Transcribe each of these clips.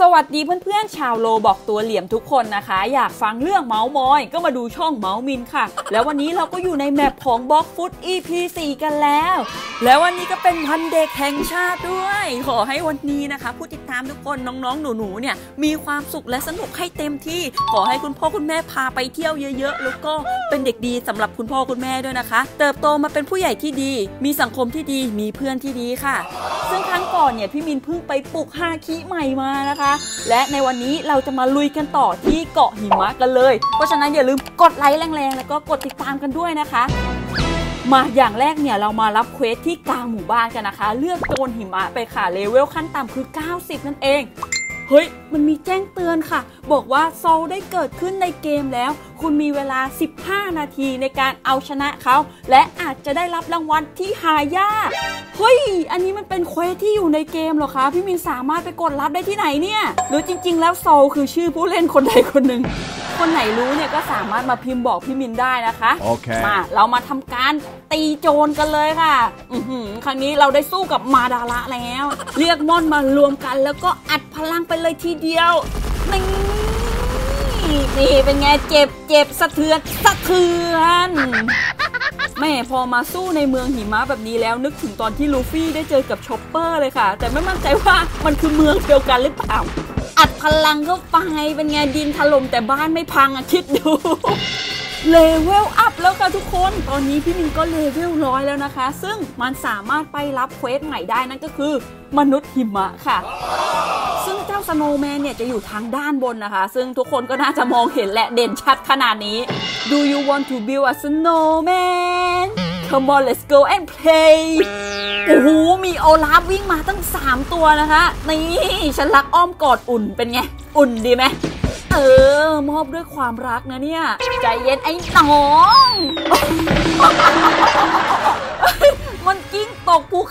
สวัสดีเพื่อนๆ ชาว Roblox ตัวเหลี่ยมทุกคนนะคะ อยากฟังเรื่องเม้าท์มอย ก็มาดูช่องเม้าท์มินค่ะ แล้ววันนี้เราก็อยู่ใน map ของ Blox Fruits EP 4 กันแล้ว แล้ววันนี้ก็เป็นวันเด็กแห่งชาติด้วย ขอให้วันนี้นะคะ ผู้ติดตามทุกคนน้องๆ หนูๆ เนี่ย มีความสุขและสนุกให้เต็มที่ ขอให้คุณพ่อคุณแม่พาไปเที่ยวเยอะ ๆ แล้วก็เป็นเด็กดีสำหรับคุณพ่อคุณแม่ด้วยนะคะ เติบโตมาเป็นผู้ใหญ่ที่ดี มีสังคมที่ดีมีเพื่อนที่ดีค่ะ ซึ่งครั้งก่อนเนี่ยพี่มินเพิ่งไปปลุกฮาคิใหม่มานะคะและในวันนี้เราจะมาลุยกันต่อที่เกาะหิมะกันเลย เพราะฉะนั้นอย่าลืมกดไลค์แรงๆ แล้วก็กดติดตามกันด้วยนะคะ มาอย่างแรกเนี่ยเรามารับ quest ที่กลางหมู่บ้านกันนะคะ เลือกโจรหิมะไปค่ะ level ขั้นต่ำคือ 90 นั่นเอง เฮ้ย มันมีแจ้งเตือนค่ะ บอกว่าโซลได้เกิดขึ้นในเกมแล้ว คุณมีเวลา 15 นาทีในการเอาชนะเขา และอาจจะได้รับรางวัลที่หายาก เฮ้ย อันนี้มันเป็นเควสที่อยู่ในเกมเหรอคะ พี่มินสามารถไปกดรับได้ที่ไหนเนี่ย หรือจริง ๆ แล้วโซลคือชื่อผู้เล่นคนใดคนหนึ่ง คนไหนรู้เนี่ยก็สามารถมาพิมพ์บอกพี่มินได้นะคะโอเคมาเรามาทำการตีโจรกันเลยค่ะอือหือครั้งนี้เราได้สู้กับมาดาระแล้ว เรียกมอนมารวมกันแล้วก็อัด พลังไปเลยทีเดียวนี่นี่เป็นไงเจ็บเจ็บสะเทือนสะเทือนแม่พอมาสู้ในเมืองหิมะแบบนี้แล้วนึกถึงตอนที่ลูฟี่ได้เจอกับชอปเปอร์เลยค่ะ แต่ไม่มั่นใจว่ามันคือเมืองเดียวกันหรือเปล่า อัดพลังเข้าไปเป็นไงดินถล่มแต่บ้านไม่พังอะคิดดู level up แล้วค่ะทุกคน ตอนนี้พี่มินก็เลเวลร้อยแล้วนะคะ ซึ่งมันสามารถไปรับ quest ใหม่ได้นั่นก็คือ มนุษย์หิมะค่ะ สโนว์แมนเนี่ยจะอยู่ทางด้านบนนะคะ ซึ่งทุกคนก็น่าจะมองเห็นและเด่นชัดขนาดนี้ Do you want to build a snowman Come on let's go and play โอ้โห มีโอลาฟวิ่งมาตั้ง 3 ตัวนะคะ นี่ ฉันรักอ้อมกอดอุ่นเป็นไง อุ่นดีไหมเออ มอบด้วยความรักนะเนี่ย ใจเย็นไอ้น้อง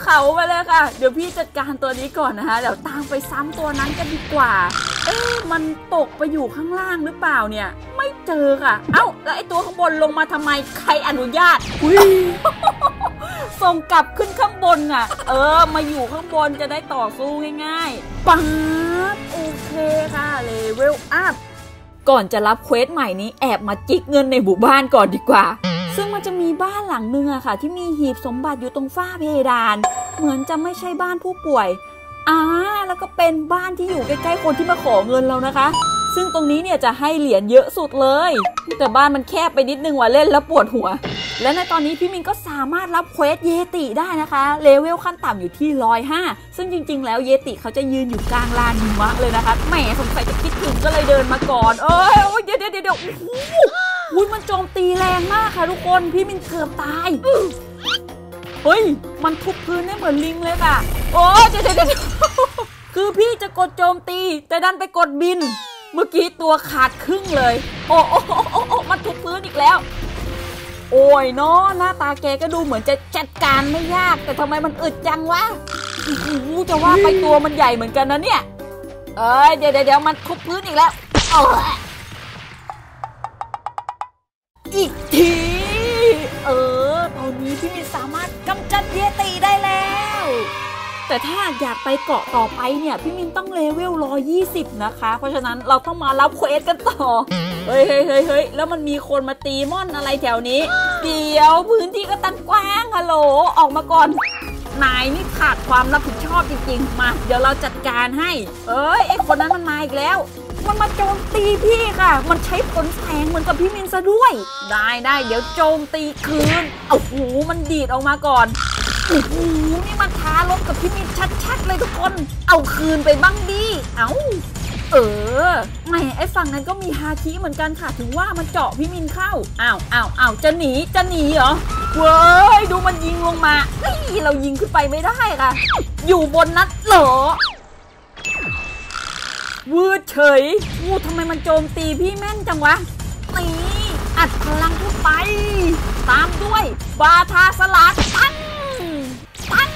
เขาไปเลยค่ะ เดี๋ยวพี่จัดการตัวนี้ก่อนนะคะเดี๋ยวตามไปซ้ำตัวนั้นกันดีกว่า เอ๊ะมันตกไปอยู่ข้างล่างหรือเปล่าเนี่ย ไม่เจอค่ะ เอ้าแล้วไอ้ตัวข้างบนลงมาทำไมใครอนุญาตอุ๊ยส่งกลับขึ้นข้างบนอะ เออ มาอยู่ข้างบนจะได้ต่อสู้ง่ายๆปั๊บโอเคค่ะ level up ก่อนจะรับ quest ใหม่นี้แอบมาจิกเงินในหมู่บ้านก่อนดีกว่า ซึ่งมันจะมีบ้านหลังนึงอะค่ะ ที่มีหีบสมบัติอยู่ตรงฝ้าเพดาน เหมือนจะไม่ใช่บ้านผู้ป่วยอ่าแล้วก็เป็นบ้านที่อยู่ใกล้ๆคนที่มาขอเงินเรานะคะ ซึ่งตรงนี้เนี่ยจะให้เหรียญเยอะสุดเลย แต่บ้านมันแคบไปนิดนึงว่ะเล่นแล้วปวดหัว และในตอนนี้พี่มินก็สามารถรับเควสเยติได้นะคะ เลเวลขั้นต่ำอยู่ที่105ซึ่งจริง ๆ แล้วเยติเขาจะยืนอยู่กลางลานหิมะเลยนะคะ แหมสงสัยจะคิดถึงก็เลยเดินมาก่อน เอ้ยโอ้ยเดี๋ยวเดี๋ยวเดี๋ยว อ้โหอุ๊ยมันโจมตีแรงมากค่ะทุกคนพี่มินเกือบตายเฮ้ย มันทุบพื้นได้เหมือนลิงเลยค่ะ โอ้เดี๋ยวเดี๋ยวคือพี่จะกดโจมตี แต่ดันไปกดบิน เมื่อกี้ตัวขาดครึ่งเลย โอ้โอ้โอ้โอ้มันทุบพื้นอีกแล้ว โอ้ยเนาะหน้าตาแกก็ดูเหมือนจะจัดการไม่ยาก แต่ทำไมมันอึดจังวะโอ้จะว่าไปตัวมันใหญ่เหมือนกันนะเนี่ย เอ้ยเดี๋ยวเดี๋ยวเดี๋ยวมันทุบพื้นอีกแล้ว อีกที เออ ตอนนี้พี่มินสามารถกำจัดเยติได้แล้ว แต่ถ้าอยากไปเกาะต่อไปเนี่ย พี่มินต้องเลเวล120นะคะ เพราะฉะนั้นเราต้องมารับ quest กันต่อเฮ้ยเฮ้ยเฮ้ยเฮ้ยแล้วมันมีคนมาตีมอนอะไรแถวนี้ เดี๋ยวพื้นที่ก็ตั้งกว้างฮัลโหล ออกมาก่อนนายนี่ขาดความรับผิดชอบจริงๆ มา เดี๋ยวเราจัดการให้ เอ้ยไอคนนั้นมันมาอีกแล้ว มันมาโจมตีพี่ค่ะ มันใช้ผลแสงเหมือนกับพี่มินซะด้วย ได้ได้เดี๋ยวโจมตีคืนเอาหูมันดีดออกมาก่อนโอ้โหนี่มันท้าลบกับพี่มินชัดๆเลยทุกคน เอาคืนไปบ้างดิเอาเออแหมไอ้ฝั่งนั้นก็มีฮาคิเหมือนกันค่ะถึงว่ามันเจาะพี่มินเข้าอ้าวอ้าวอ้าวจะหนีจะหนีเหรอเว้ยดูมันยิงลงมาเฮ้ยเรายิงขึ้นไปไม่ได้ค่ะ อยู่บนนั้นเหรอ วืดเฉยวูทำไมมันโจมตีพี่แม่นจังวะนี่อัดพลังเข้าไป ตามด้วยบาทาสลัดปั้นปั้น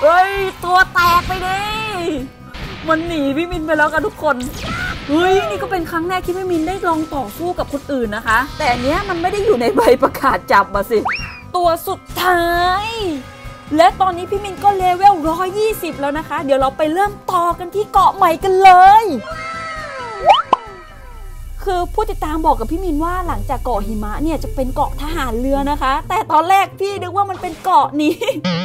เฮ้ย ตัวแตกไปดิมันหนีพี่มินไปแล้วกันทุกคนเฮ้ยนี่ก็เป็นครั้งแรกที่พี่มินได้ลองต่อสู้กับคนอื่นนะคะ แต่อันเนี้ยมันไม่ได้อยู่ในใบประกาศจับมาสิ ตัวสุดท้าย และตอนนี้พี่มินก็เลเวล 120 แล้วนะคะ เดี๋ยวเราไปเริ่มต่อกันที่เกาะใหม่กันเลย คือผู้ติดตามบอกกับพี่มินว่าหลังจากเกาะหิมะเนี่ยจะเป็นเกาะทหารเรือนะคะ แต่ตอนแรกพี่นึกว่ามันเป็นเกาะนี้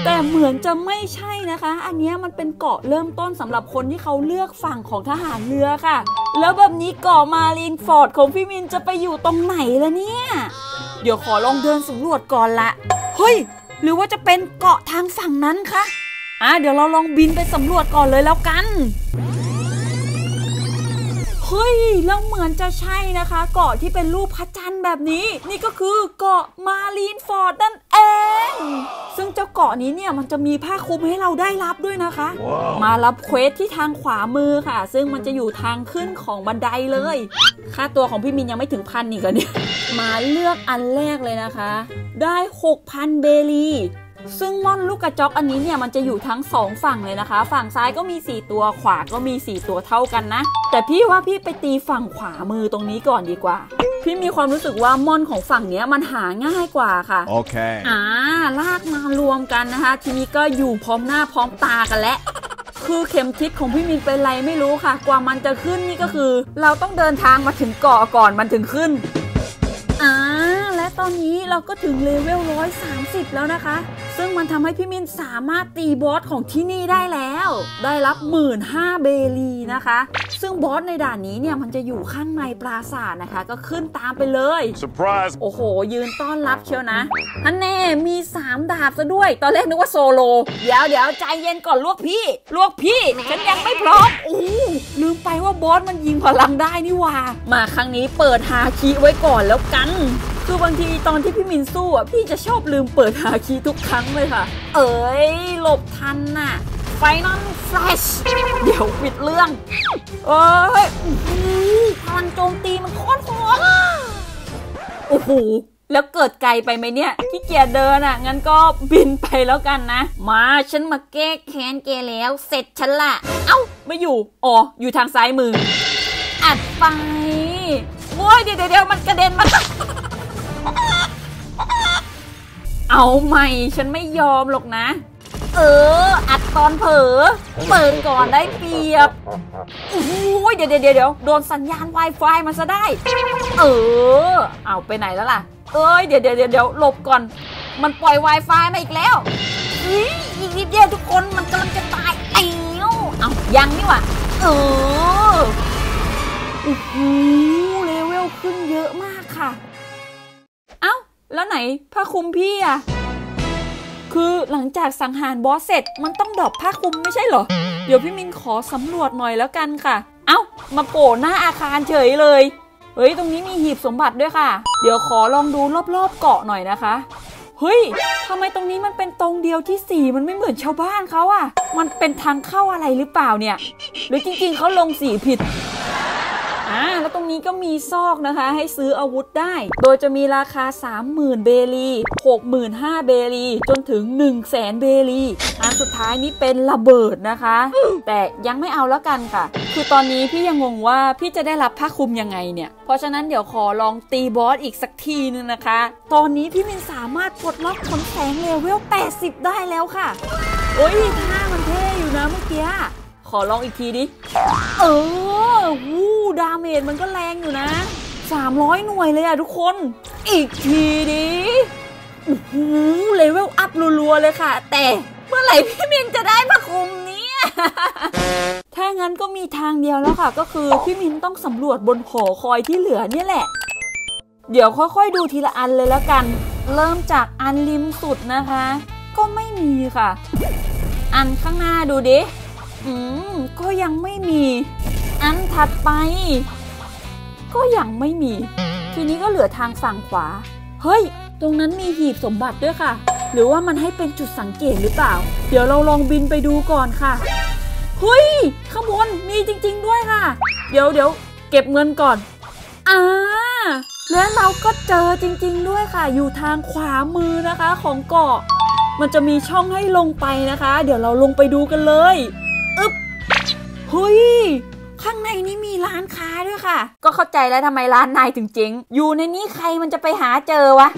แต่เหมือนจะไม่ใช่นะคะ อันนี้มันเป็นเกาะเริ่มต้นสำหรับคนที่เขาเลือกฝั่งของทหารเรือค่ะ แล้วแบบนี้เกาะมารีนฟอร์ดของพี่มินจะไปอยู่ตรงไหนล่ะเนี่ย เดี๋ยวขอลองเดินสำรวจก่อนละ เฮ้ย หรือว่าจะเป็นเกาะทางฝั่งนั้นคะอะเดี๋ยวเราลองบินไปสำรวจก่อนเลยแล้วกัน เฮ้ย แล้วเหมือนจะใช่นะคะ เกาะที่เป็นรูปพระจันทร์แบบนี้ นี่ก็คือเกาะมารีนฟอร์ดนั่นเอง ซึ่งเจ้าเกาะนี้เนี่ยมันจะมีผ้าคลุมให้เราได้รับด้วยนะคะมารับเควสที่ทางขวามือค่ะ ซึ่งมันจะอยู่ทางขึ้นของบันไดเลย ค่าตัวของพี่มินยังไม่ถึงพันอีกเหรอเนี่ย มาเลือกอันแรกเลยนะคะ ได้ 6,000 เบลี ซึ่งม่อนลูกกระจอกอันนี้เนี่ยมันจะอยู่ทั้งสองฝั่งเลยนะคะ ฝั่งซ้ายก็มี 4 ตัวขวาก็มี 4 ตัวเท่ากันนะ แต่พี่ว่าพี่ไปตีฝั่งขวามือตรงนี้ก่อนดีกว่า พี่มีความรู้สึกว่าม่อนของฝั่งเนี้ยมันหาง่ายกว่าค่ะ Okay. อ่าลากมารวมกันนะคะ ทีนี้ก็อยู่พร้อมหน้าพร้อมตากันแล้วคือเข็มทิศของพี่มินเป็นไรไม่รู้ค่ะ กว่ามันจะขึ้นนี่ก็คือ เราต้องเดินทางมาถึงเกาะก่อนมันถึงขึ้นอ่าและต อนนี้เราก็ถึงเลเวล130 แล้วนะคะ ซึ่งมันทำให้พี่มินสามารถตีบอสของที่นี่ได้แล้ว ได้รับ 1 5 0 0 0เบลีนะคะ ซึ่งบอสในด่านนี้เนี่ยมันจะอยู่ข้างในปราสาทนะคะ ก็ขึ้นตามไปเลย Surprise. โอ้โห ยืนต้อนรับเชียวนะฮันแน่มี 3 ดาบซะด้วย ตอนแรกนึกว่าโซโล เดี๋ยวเดี๋ยวใจเย็นก่อนลวกพี่ ลวกพี่ ฉันยังไม่พร้อมโอ้ลืมไปว่าบอสมันยิงพลังได้นี่หว่า มาครั้งนี้เปิดฮาคิไว้ก่อนแล้วกัน คือบางทีตอนที่พี่มินสู้อะ พี่จะชอบลืมเปิดฮาคิทุกครั้งเลยค่ะ เอ้ยหลบทันน่ะ Final Flash เดี๋ยวปิดเรื่อง เอ้ยอื้อหือพลังโจมตีมันโคตรโหดโอ้โหแล้วเกิดไกลไปไหมเนี่ยขี้เกียจเดินอะ งั้นก็บินไปแล้วกันนะ มาฉันมาแก้แค้นแกแล้ว เสร็จฉันละเอ้า ไม่อยู่ อ๋อ อยู่ทางซ้ายมือ อัดไปโว้ยเดี๋ยวเดี๋ยวเดี๋ยวมันกระเด็นมา เอาใหม่ ฉันไม่ยอมหรอกนะ เออ อัดตอนเผลอเปิดก่อนได้เปรียบโอ้ยเดี๋ยวเดี๋ยวเดี๋ยวโดนสัญญาณ Wi-Fi มาซะได้ เออ เอาไปไหนแล้วล่ะ เอ้ยเดี๋ยวเดี๋ยวเดี๋ยวเดี๋ยวหลบก่อน มันปล่อย Wi-Fi มาอีกแล้วอีอีกนิดเดียวทุกคนมันกำลังจะตายเอ้วเอายังนี่ว่ะเออโอ้โหเลเวลขึ้นเยอะมากค่ะ แล้วไหนผ้าคลุมพี่อะคือหลังจากสังหารบอสเสร็จ มันต้องดรอปผ้าคลุมไม่ใช่เหรอ เดี๋ยวพี่มินขอสำรวจหน่อยแล้วกันค่ะ เอ้า มาโผล่หน้าอาคารเฉยเลย เฮ้ย ตรงนี้มีหีบสมบัติด้วยค่ะ เดี๋ยวขอลองดูรอบๆเกาะหน่อยนะคะ เฮ้ยทำไมตรงนี้มันเป็นตรงเดียวที่สีมันไม่เหมือนชาวบ้านเขาอะมันเป็นทางเข้าอะไรหรือเปล่าเนี่ย หรือจริงๆเขาลงสีผิด อ่าแล้วตรงนี้ก็มีซอกนะคะ ให้ซื้ออาวุธได้ โดยจะมีราคา 30,000 เบลี65,000 เบลีจนถึง 100,000 เบลีอันสุดท้ายนี้เป็นระเบิดนะคะ แต่ยังไม่เอาแล้วกันค่ะ คือตอนนี้พี่ยังงงว่าพี่จะได้รับผ้าคลุมยังไงเนี่ย เพราะฉะนั้นเดี๋ยวขอลองตีบอสอีกสักทีนึงนะคะ ตอนนี้พี่มินสามารถปลดล็อกขนแสงเลเวล 80 ได้แล้วค่ะ โอ้ยท่ามันเท่อยู่นะเมื่อกี้ อลองอีกทีดิ เออวู้ damage มันก็แรงอยู่นะ 300 หน่วยเลยอะทุกคน อีกทีดิโอ้โห level up รัวๆเลยค่ะ แต่เมื่อไหร่พี่มินจะได้ผ้าคลุมเนี่ยถ้างั้นก็มีทางเดียวแล้วค่ะ ก็คือพี่มินต้องสำรวจบนหอคอยที่เหลือเนี่ยแหละ เดี๋ยวค่อยๆดูทีละอันเลยแล้วกัน เริ่มจากอันริมสุดนะคะ ก็ไม่มีค่ะ อันข้างหน้าดูดิ อืมก็ยังไม่มี อันถัดไป ก็ยังไม่มี ทีนี้ก็เหลือทางฝั่งขวา เฮ้ย ตรงนั้นมีหีบสมบัติด้วยค่ะ หรือว่ามันให้เป็นจุดสังเกตหรือเปล่า เดี๋ยวเราลองบินไปดูก่อนค่ะเฮ้ยข้างบนมีจริง ๆ ด้วยค่ะ เดี๋ยวเดี๋ยวเก็บเงินก่อนอ่าแล้วเราก็เจอจริง ๆ ด้วยค่ะ อยู่ทางขวามือนะคะของเกาะ มันจะมีช่องให้ลงไปนะคะ เดี๋ยวเราลงไปดูกันเลย เฮ้ยข้างในนี้มีร้านค้าด้วยค่ะ ก็เข้าใจแล้วทำไมร้านนายถึงเจ๊ง อยู่ในนี้ใครมันจะไปหาเจอวะ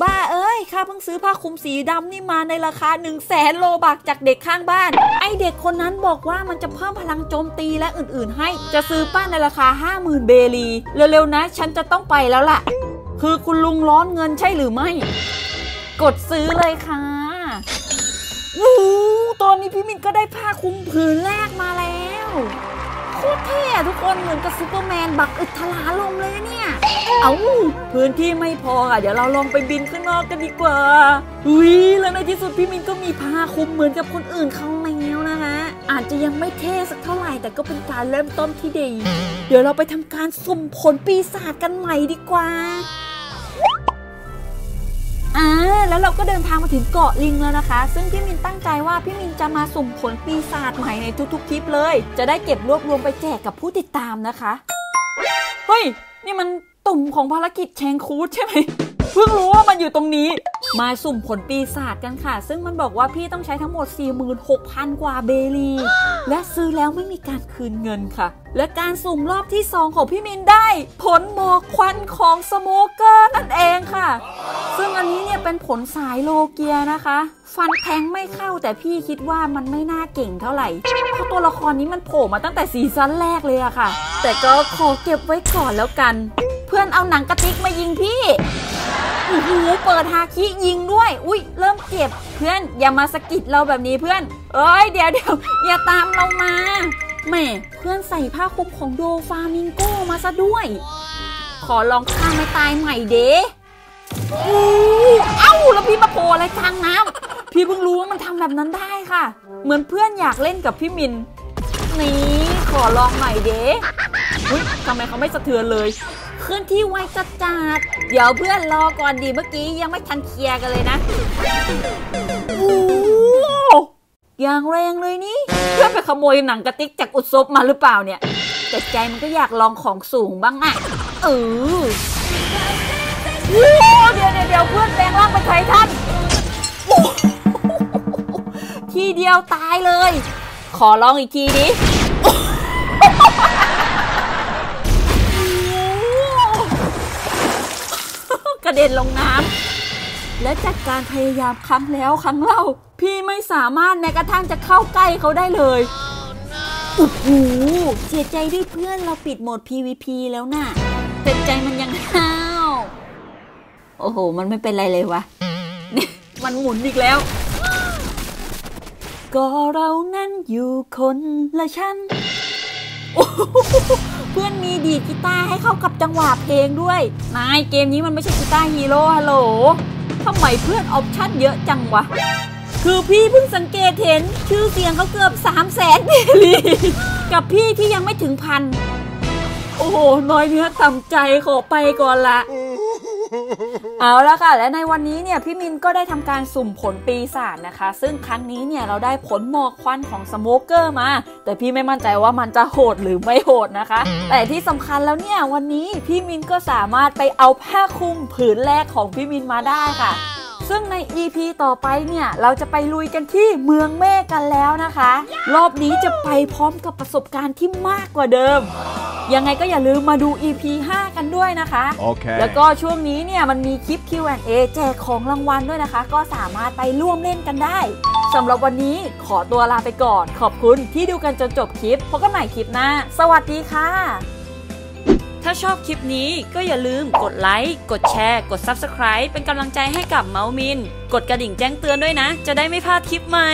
บ้าเอ้ย ข้าเพิ่งซื้อผ้าคลุมสีดำนี่มาในราคา1นึ่งแสนโลบักจากเด็กข้างบ้าน ไอเด็กคนนั้นบอกว่ามันจะเพิ่มพลังโจมตีและอื่นๆ ให้ จะซื้อป้าในราคา 50,000 เบลี เร็วๆนะ ฉันจะต้องไปแล้วล่ะ คือคุณลุงร้อนเงินใช่หรือไม่ กดซื้อเลยค่ะอู้ ตอนนี้พี่มินก็ได้ผ้าคลุมผืนแรกมาแล้วโคตรเท่ทุกคนเหมือนกับซูเปอร์แมนบักอึดทลาลงเลยเนี่ย เอ้าพื้นที่ไม่พอค่ะ เดี๋ยวเราลองไปบินข้างนอกกันดีกว่าอุ้ยแล้วในที่สุดพี่มินก็มีผ้าคลุมเหมือนกับคนอื่นเขาแล้วนะคะอาจจะยังไม่เท่สักเท่าไหร่แต่ก็เป็นการเริ่มต้นที่ดี เดี๋ยวเราไปทำการสุ่มผลปีศาจกันใหม่ดีกว่า แล้วเราก็เดินทางมาถึงเกาะลิงแล้วนะคะ ซึ่งพี่มินตั้งใจว่าพี่มินจะมาสุ่มผลปีศาจใหม่ในทุกๆคลิปเลย จะได้เก็บรวบรวมไปแจกกับผู้ติดตามนะคะ เฮ้ย นี่มันตุ่มของภารกิจแชงคูดใช่ไหมเพิ่งรู้ว่ามันอยู่ตรงนี้ มาสุ่มผลปีศาจกันค่ะ ซึ่งมันบอกว่าพี่ต้องใช้ทั้งหมด 46,000 กว่าเบลี และซื้อแล้วไม่มีการคืนเงินค่ะ และการสุ่มรอบที่ 2 ของพี่มินได้ ผลหมอกควันของสโมเกอร์นั่นเองค่ะ ซึ่งอันนี้เนี่ยเป็นผลสายโลเกียนะคะ ฟันแทงไม่เข้าแต่พี่คิดว่ามันไม่น่าเก่งเท่าไหร่ เพราะตัวละครนี้มันโผล่มาตั้งแต่ซีซั่นแรกเลยอะค่ะ แต่ก็ขอเก็บไว้ก่อนแล้วกัน เพื่อนเอาหนังกระติกมายิงพี่ โอ้โหเปิดฮาคิยิงด้วย อุ้ยเริ่มเจ็บเพื่อนอย่ามาสะกิดเราแบบนี้เพื่อน เอ้ยเดี๋ยวเดี๋ยวอย่าตามเรามาแหม่เพื่อนใส่ผ้าคลุมของโดฟามิงโกมาซะด้วย ขอลองฆ่าไม่ตายใหม่เด้อู้เอ้าแล้วพี่มาโผล่อะไรกลางน้ำพี่เพิ่งรู้ว่ามันทำแบบนั้นได้ค่ะ เหมือนเพื่อนอยากเล่นกับพี่มิน นี่ขอลองใหม่เด้ทำไมเขาไม่สะเทือนเลย เคลื่อนที่ไวจัดจัดๆเดี๋ยวเพื่อนรอก่อนดีเมื่อกี้ยังไม่ทันเคลียร์กันเลยนะโอ้อย่างแรงเลยนี่ เพื่อนไปขโมยหนังกระติกจากอุศบมาหรือเปล่าเนี่ย แต่ใจมันก็อยากลองของสูงบ้างอะเออโอ้เดี๋ยวเดี๋ยวเดี๋ยวเพื่อนแปลงร่างเป็นไททันโอ้ทีเดียวตายเลย ขอลองอีกทีดิ ระเด็นลงน้ำและจากการพยายามครั้งแล้วครั้งเล่า พี่ไม่สามารถแม้กระทั่งจะเข้าใกล้เขาได้เลยโอ้โหเสียใจด้วยเพื่อนเราปิดโหมด PVP แล้วน่ะแต่ใจมันยังห้าวโอ้โห มันไม่เป็นไรเลยวะนี่มันหมุนอีกแล้ว ก็เรานั้นอยู่คนละชั้นโอ้ เพื่อนมีดีดกีตาร์ให้เข้ากับจังหวะเพลงด้วย นายเกมนี้มันไม่ใช่กีตาร์ฮีโร่ฮัลโหลทำไมเพื่อน option เยอะจังวะ คือพี่เพิ่งสังเกตเห็นชื่อเสียงเขาเกือบ3 0 0แสนเบลี กับพี่ที่ยังไม่ถึงพัน โอ้โห น้อยเนื้อต่ำใจขอไปก่อนละ เอาละค่ะ และในวันนี้เนี่ยพี่มินก็ได้ทำการสุ่มผลปีศาจนะคะ ซึ่งครั้งนี้เนี่ยเราได้ผลหมอกควันของสโมเกอร์มา แต่พี่ไม่มั่นใจว่ามันจะโหดหรือไม่โหดนะคะ แต่ที่สำคัญแล้วเนี่ยวันนี้พี่มินก็สามารถไปเอาผ้าคลุมผืนแรกของพี่มินมาได้ค่ะ ซึ่งใน EP ต่อไปเนี่ย เราจะไปลุยกันที่เมืองเมฆกันแล้วนะคะ รอบนี้จะไปพร้อมกับประสบการณ์ที่มากกว่าเดิม ยังไงก็อย่าลืมมาดู EP 5 กันด้วยนะคะ Okay. แล้วก็ช่วงนี้เนี่ยมันมีคลิป Q&A แจกของรางวัลด้วยนะคะ ก็สามารถไปร่วมเล่นกันได้สำหรับวันนี้ขอตัวลาไปก่อน ขอบคุณที่ดูกันจนจบคลิปพบกันใหม่คลิปหน้า สวัสดีค่ะ ถ้าชอบคลิปนี้ก็อย่าลืมกดไลค์ กดแชร์ กด Subscribe เป็นกำลังใจให้กับเมาส์มิน กดกระดิ่งแจ้งเตือนด้วยนะ จะได้ไม่พลาดคลิปใหม่